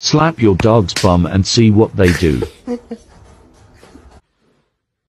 Slap your dog's bum and see what they do.